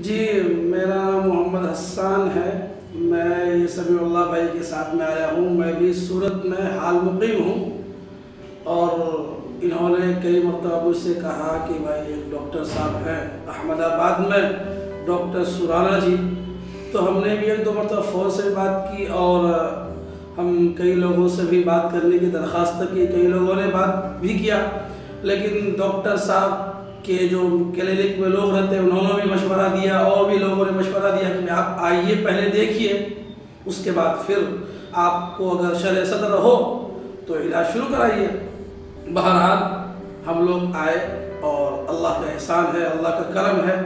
जी, मेरा नाम मोहम्मद हसान है। मैं ये सभी अल्लाह भाई के साथ में आया हूँ। मैं भी सूरत में हाल मुकीम हूँ और इन्होंने कई मरतबा मुझसे कहा कि भाई एक डॉक्टर साहब हैं अहमदाबाद में, डॉक्टर सुराना जी। तो हमने भी एक दो मरतबा फ़ोन से बात की और हम कई लोगों से भी बात करने की दरख्वास्त की, कई लोगों ने बात भी किया। लेकिन डॉक्टर साहब के जो क्लिनिक में लोग रहते हैं, उन्होंने मशवरा दिया और भी लोगों ने मशवरा दिया कि आप आइए, पहले देखिए, उसके बाद फिर आपको अगर शर सदर हो तो इलाज शुरू कराइए। बहरहाल, हम लोग आए और अल्लाह का एहसान है, अल्लाह का करम है।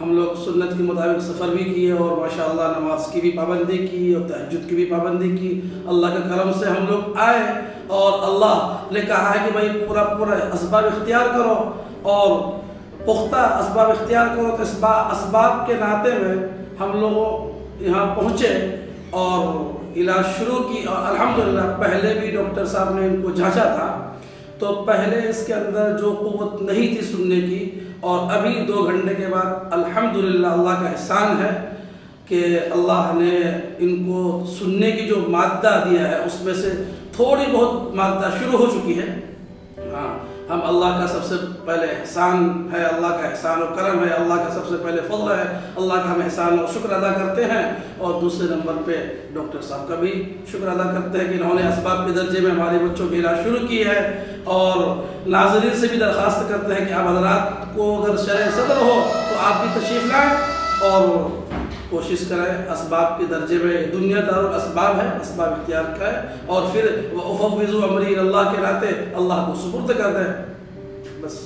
हम लोग सुन्नत के मुताबिक सफ़र भी किए और माशाल्लाह नमाज़ की भी पाबंदी की और तहजद की भी पाबंदी की। अल्लाह के करम से हम लोग आए और अल्लाह ने कहा है कि भाई पूरा पूरा इसबाब इख्तियार करो और पुख्ता इसबाब इख्तियार करो तो इसबाब के नाते में हम लोग यहाँ पहुँचे और इलाज शुरू की और अल्हम्दुलिल्लाह पहले भी डॉक्टर साहब ने इनको जांचा था। तो पहले इसके अंदर जो क़वत नहीं थी सुनने की और अभी दो घंटे के बाद अल्हम्दुलिल्लाह अल्लाह का एहसान है कि अल्लाह ने इनको सुनने की जो मादा दिया है, उसमें से थोड़ी बहुत मादा शुरू हो चुकी है। हाँ हम अल्लाह का सबसे पहले एहसान है, अल्लाह का एहसान और करम है, अल्लाह का सबसे पहले फजल है, अल्लाह का हम एहसान और शुक्र अदा करते हैं। और दूसरे नंबर पे डॉक्टर साहब का भी शुक्र अदा करते हैं कि इन्होंने इसबाब के दर्जे में हमारे बच्चों की इलाज शुरू की है। और नाजरीन से भी दरख्वास्त करते हैं कि आप हजरात को अगर शर सदर हो तो आप भी तशरीफ़ लाएँ और कोशिश करें इसबाब के दर्जे में दुनिया दारुल इसबाब है इसबाब इख्तियार करें और फिर वफ़ अमरी अल्लाह के नाते अल्लाह को सुपुर्द कर दें। बस।